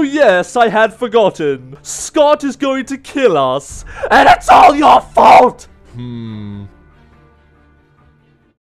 Oh yes, I had forgotten. Scott is going to kill us, and it's all your fault! Hmm.